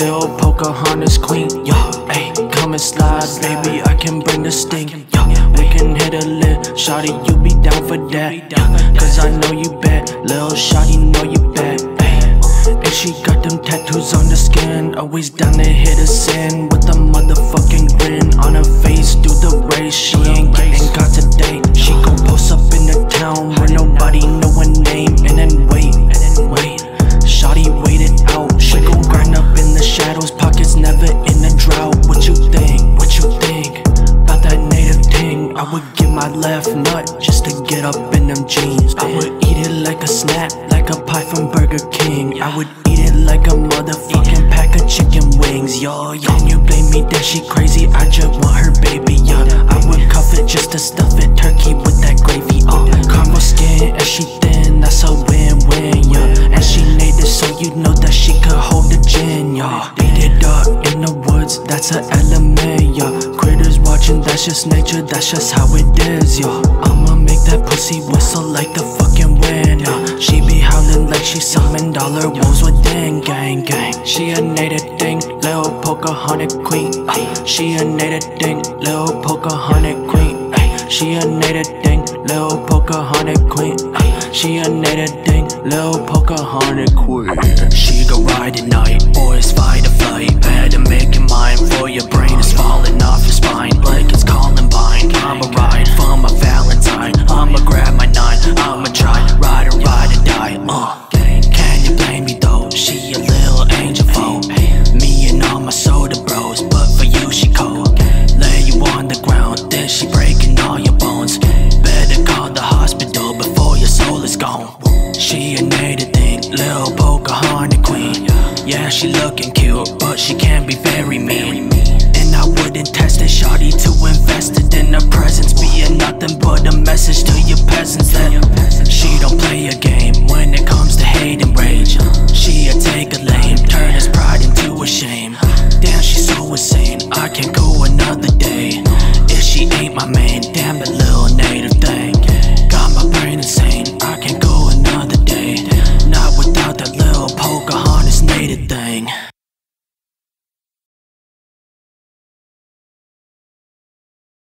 Lil Pocahontas queen, yo. Ayy, come and slide, baby. I can bring the sting, yo. We can hit a lid, shawty. You be down for that. Cause I know you bad, Lil Shawty know you bad. Ayy. And she got them tattoos on the skin, always down to hit a sin with a motherfucking grin on her face. Do the race, she ain't getting caught today. She gon' post up in the town up in them jeans. I would eat it like a snack, like a pie from Burger King. I would eat it like a motherfucking pack of chicken wings. Yo, yo, you blame me that she crazy. I just want her baby. Yeah, I would cuff it just to stuff it. Turkey with that gravy. Uh, caramel skin and she thin. That's a win-win. Yeah, and she native, so you know that she could hold the gin. Y'all. Yeah, beat it up in the woods. That's an element. Yeah, critters watching. That's just nature. That's just how it is. Yeah, I'ma make that pussy whistle like the fucking wind. Yeah, she be howling like she summoned all her wolves within. Gang, gang. She a native thing, Lil Pocahontas queen. She a native thing, Lil Pocahontas queen. She a native thing, Lil Pocahontas queen. She a native thing, Lil Pocahontas queen. She go ride at night, boys fight a flight. Better make it mine, me though? She a little angel foe. Me and all my soda bros, but for you she cold. Lay you on the ground, then she breaking all your bones. Better call the hospital before your soul is gone. She a native thing, little Pocahontas queen. Yeah, she looking cute, but she can be very mean. And I wouldn't test it, my man down below.